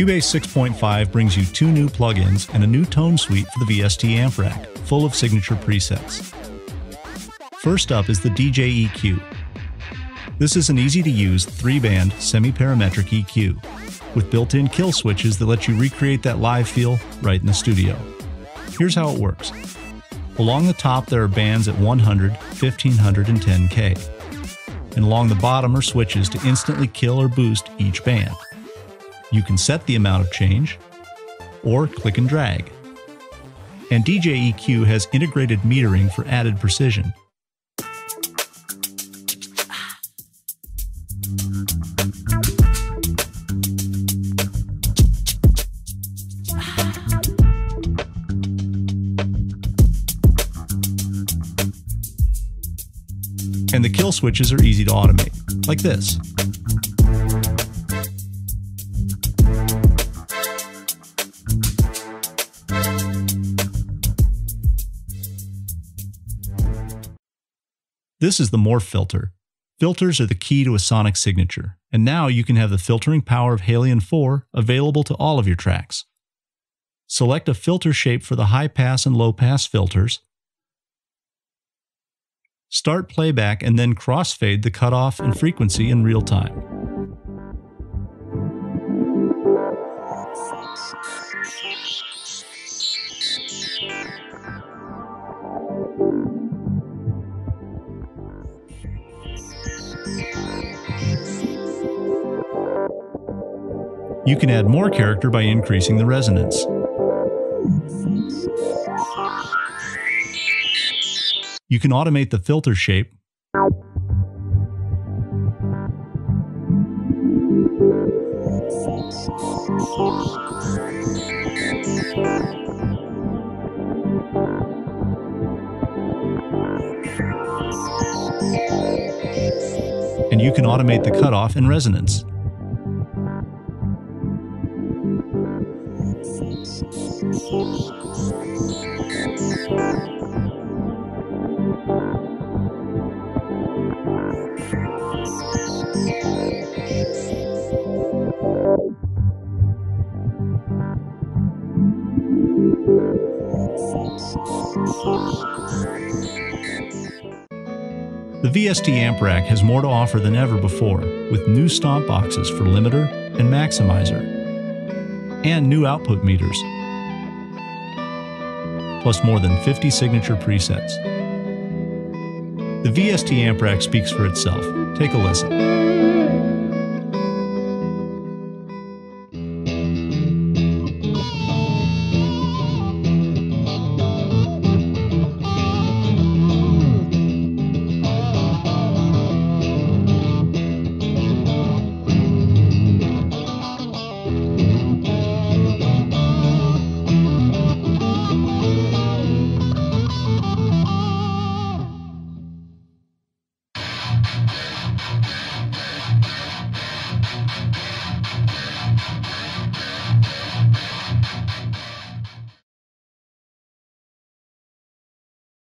Cubase 6.5 brings you two new plugins and a new tone suite for the VST Amp Rack, full of signature presets. First up is the DJ EQ. This is an easy to use three band semi parametric EQ with built in kill switches that let you recreate that live feel right in the studio. Here's how it works along the top, there are bands at 100, 1500, and 10K. And along the bottom are switches to instantly kill or boost each band. You can set the amount of change or click and drag. And DJ EQ has integrated metering for added precision. And the kill switches are easy to automate, like this. This is the Morph filter. Filters are the key to a sonic signature, and now you can have the filtering power of Halion 4 available to all of your tracks. Select a filter shape for the high pass and low pass filters. Start playback and then crossfade the cutoff and frequency in real time. You can add more character by increasing the resonance. You can automate the filter shape. And you can automate the cutoff and resonance. The VST Amp Rack has more to offer than ever before, with new stomp boxes for limiter and maximizer, and new output meters, plus more than 50 signature presets. The VST Amp Rack speaks for itself. Take a listen. Thank you.